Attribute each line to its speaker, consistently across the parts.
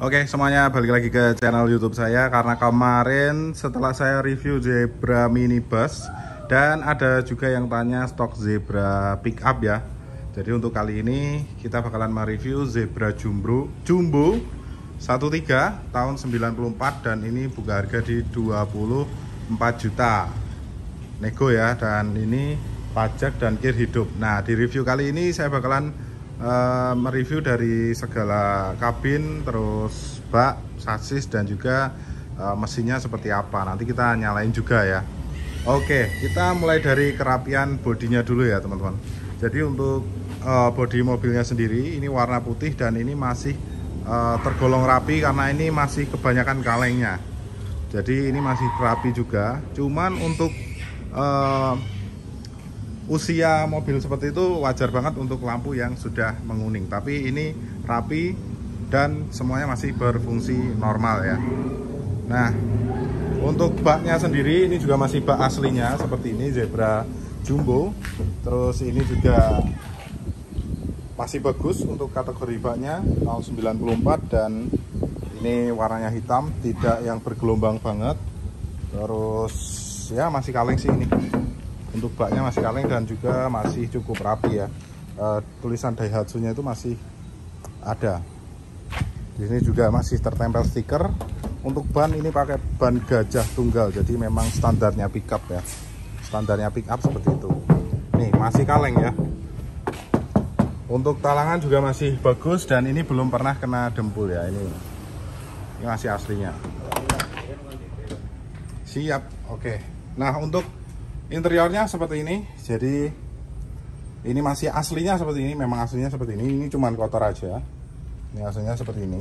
Speaker 1: Oke semuanya balik lagi ke channel YouTube saya karena kemarin setelah saya review Zebra minibus dan ada juga yang tanya stok Zebra pickup ya. Jadi untuk kali ini kita bakalan mereview Zebra Jumbo Jumbo 13 tahun 94 dan ini buka harga di 24 juta. Nego ya dan ini pajak dan kir hidup. Nah, di review kali ini saya bakalan uh, mereview dari segala kabin, terus bak, sasis dan juga uh, mesinnya seperti apa. Nanti kita nyalain juga ya. Oke, kita mulai dari kerapian bodinya dulu ya teman-teman. Jadi untuk uh, bodi mobilnya sendiri ini warna putih dan ini masih uh, tergolong rapi karena ini masih kebanyakan kalengnya. Jadi ini masih rapi juga. Cuman untuk uh, usia mobil seperti itu wajar banget untuk lampu yang sudah menguning. Tapi ini rapi dan semuanya masih berfungsi normal ya. Nah untuk baknya sendiri ini juga masih bak aslinya seperti ini Zebra Jumbo. Terus ini juga masih bagus untuk kategori baknya tahun 94 dan ini warnanya hitam tidak yang bergelombang banget. Terus ya masih kaleng sih ini untuk baknya masih kaleng dan juga masih cukup rapi ya. E, tulisan Daihatsu nya itu masih ada. Di sini juga masih tertempel stiker. Untuk ban ini pakai ban gajah tunggal jadi memang standarnya pickup ya. Standarnya pickup seperti itu. Nih masih kaleng ya. Untuk talangan juga masih bagus dan ini belum pernah kena dempul ya ini. Ini masih aslinya. Siap oke. Nah untuk interiornya seperti ini jadi ini masih aslinya seperti ini memang aslinya seperti ini. Ini cuman kotor aja. Ini aslinya seperti ini.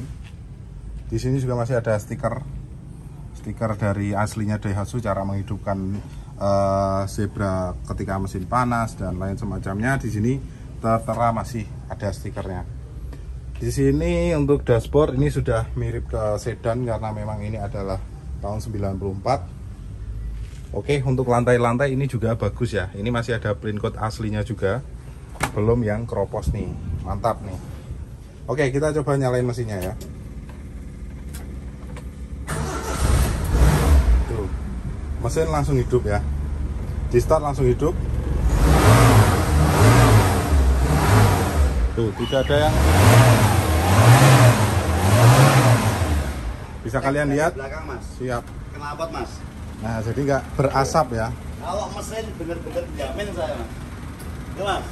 Speaker 1: Di sini juga masih ada stiker stiker dari aslinya Daihatsu cara menghidupkan uh, zebra ketika mesin panas dan lain semacamnya. Di sini tertera masih ada stikernya. Di sini untuk dashboard ini sudah mirip ke sedan karena memang ini adalah tahun 94 Oke untuk lantai-lantai ini juga bagus ya. Ini masih ada print code aslinya juga. Belum yang kropos nih. Mantap nih. Oke kita coba nyalain mesinnya ya. Tuh. Mesin langsung hidup ya. Di start langsung hidup. Tuh tidak ada yang bisa kalian lihat?
Speaker 2: belakang mas.
Speaker 1: Siap.
Speaker 2: Kenapa mas
Speaker 1: Nah, jadi nggak berasap ya.
Speaker 2: Kalau mesin bener-bener jamin saya. Itu, Mas.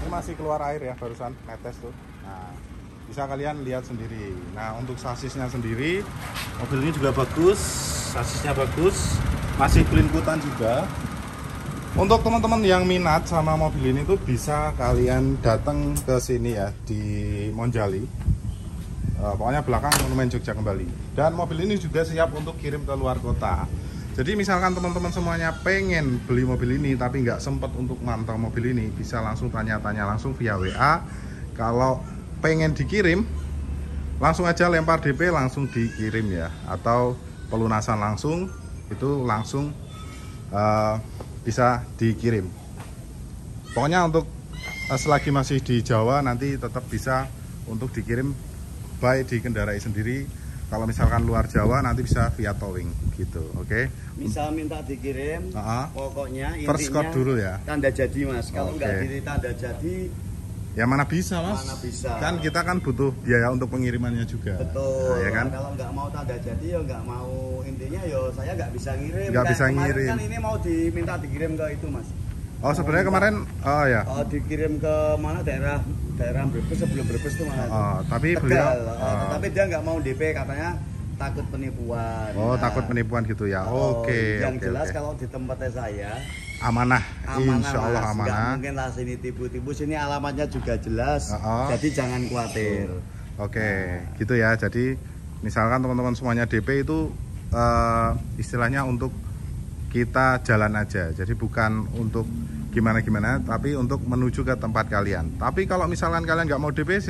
Speaker 1: Ini masih keluar air ya barusan netes tuh. Nah, bisa kalian lihat sendiri. Nah, untuk sasisnya sendiri, mobil ini juga bagus, sasisnya bagus, masih clean kutan juga. Untuk teman-teman yang minat sama mobil ini tuh bisa kalian datang ke sini ya di Monjali uh, pokoknya belakang monumen Jogja kembali. Dan mobil ini juga siap untuk kirim ke luar kota. Jadi misalkan teman-teman semuanya pengen beli mobil ini tapi nggak sempat untuk mantau mobil ini bisa langsung tanya-tanya langsung via WA kalau pengen dikirim langsung aja lempar DP langsung dikirim ya. Atau pelunasan langsung itu langsung uh, bisa dikirim. Pokoknya untuk uh, selagi masih di Jawa nanti tetap bisa untuk dikirim baik dikendarai sendiri. Kalau misalkan luar Jawa nanti bisa via towing gitu oke? Okay?
Speaker 2: bisa minta dikirim. Uh -huh. pokoknya
Speaker 1: first code dulu ya.
Speaker 2: tanda jadi mas. Kalau okay. nggak diri tanda jadi
Speaker 1: ya mana bisa mas?
Speaker 2: Mana bisa.
Speaker 1: Kan kita kan butuh biaya untuk pengirimannya juga.
Speaker 2: Betul. Nah, ya kan? Kalau nggak mau tanda jadi ya nggak mau. Intinya ya saya nggak bisa ngirim.
Speaker 1: Nggak bisa ngirim.
Speaker 2: kan ini mau diminta dikirim ke itu mas.
Speaker 1: Oh sebenarnya kemarin oh ya.
Speaker 2: Oh dikirim ke mana daerah daerah Brebes sebelum Brebes tuh mana?
Speaker 1: Oh tapi
Speaker 2: Tegal. beliau. Oh. Tapi dia nggak mau DP katanya takut penipuan.
Speaker 1: Oh nah, takut penipuan gitu ya. Oh, Oke. Okay,
Speaker 2: yang
Speaker 1: okay,
Speaker 2: jelas
Speaker 1: okay.
Speaker 2: kalau di tempatnya saya
Speaker 1: amanah. amanah Insya Allah
Speaker 2: mas.
Speaker 1: amanah.
Speaker 2: Gak mungkin lah sini tipu-tipu. Sini alamatnya juga jelas. Uh -oh. Jadi jangan khawatir.
Speaker 1: Oke, okay. nah. gitu ya. Jadi misalkan teman-teman semuanya DP itu uh, istilahnya untuk kita jalan aja. Jadi bukan untuk gimana gimana tapi untuk menuju ke tempat kalian tapi kalau misalkan kalian nggak mau DP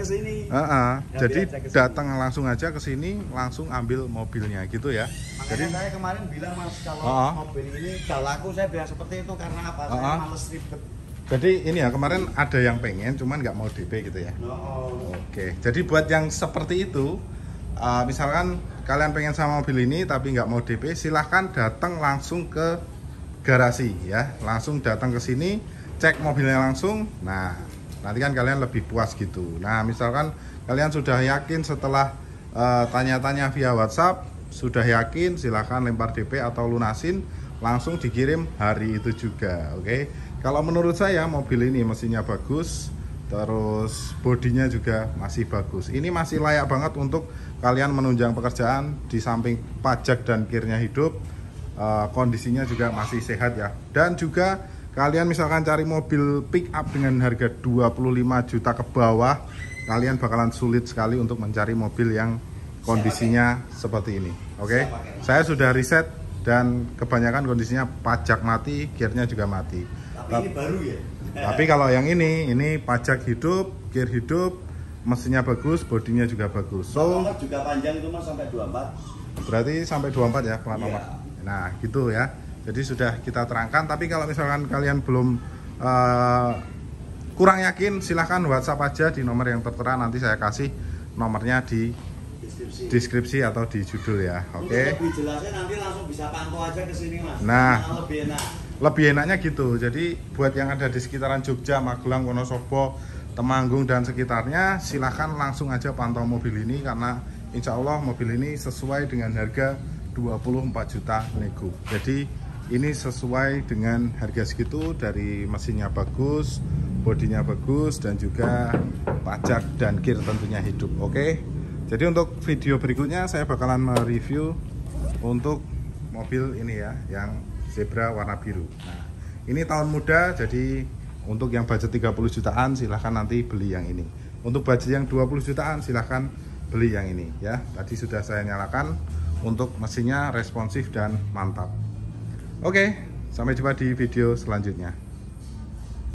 Speaker 2: sini.
Speaker 1: Uh -uh. jadi datang langsung aja ke sini langsung ambil mobilnya gitu ya
Speaker 2: Makanya jadi saya kemarin bilang mas kalau uh -uh. mobil ini kalau aku saya bilang seperti itu karena apa uh -uh. saya males ribet
Speaker 1: Jadi ini ya kemarin ada yang pengen cuman nggak mau DP gitu ya.
Speaker 2: Oh.
Speaker 1: Oke. Jadi buat yang seperti itu, uh, misalkan kalian pengen sama mobil ini tapi nggak mau DP, silahkan datang langsung ke garasi ya. Langsung datang ke sini, cek mobilnya langsung. Nah, nanti kan kalian lebih puas gitu. Nah, misalkan kalian sudah yakin setelah uh, tanya-tanya uh, via WhatsApp, sudah yakin silahkan lempar DP atau lunasin langsung dikirim hari itu juga oke okay? kalau menurut saya mobil ini mesinnya bagus terus bodinya juga masih bagus ini masih layak banget untuk kalian menunjang pekerjaan di samping pajak dan kirnya hidup uh, kondisinya juga masih sehat ya dan juga kalian misalkan cari mobil pick up dengan harga 25 juta ke bawah kalian bakalan sulit sekali untuk mencari mobil yang kondisinya seperti ini oke okay? saya sudah riset dan kebanyakan kondisinya pajak mati, gearnya juga mati.
Speaker 2: Tapi ini baru ya?
Speaker 1: Tapi kalau yang ini, ini pajak hidup, gear hidup, mesinnya bagus, bodinya juga bagus.
Speaker 2: So, juga panjang itu mas sampai 24.
Speaker 1: Berarti sampai 24 ya nomor. Yeah. Nah, gitu ya. Jadi sudah kita terangkan, tapi kalau misalkan kalian belum uh, kurang yakin, silahkan WhatsApp aja di nomor yang tertera nanti saya kasih nomornya di deskripsi, deskripsi atau di judul ya. Oke. Okay?
Speaker 2: Lebih jelasnya nanti langsung bisa pantau aja ke sini Mas.
Speaker 1: Nah,
Speaker 2: lebih enak.
Speaker 1: Lebih enaknya gitu. Jadi buat yang ada di sekitaran Jogja, Magelang, Wonosobo, Temanggung dan sekitarnya silahkan langsung aja pantau mobil ini karena insya Allah mobil ini sesuai dengan harga 24 juta nego. Jadi ini sesuai dengan harga segitu dari mesinnya bagus, bodinya bagus dan juga pajak dan kir tentunya hidup. Oke. Okay? Jadi untuk video berikutnya saya bakalan mereview untuk mobil ini ya, yang Zebra warna biru. Nah, ini tahun muda jadi untuk yang budget 30 jutaan silahkan nanti beli yang ini. Untuk budget yang 20 jutaan silahkan beli yang ini ya. Tadi sudah saya nyalakan untuk mesinnya responsif dan mantap. Oke, sampai jumpa di video selanjutnya.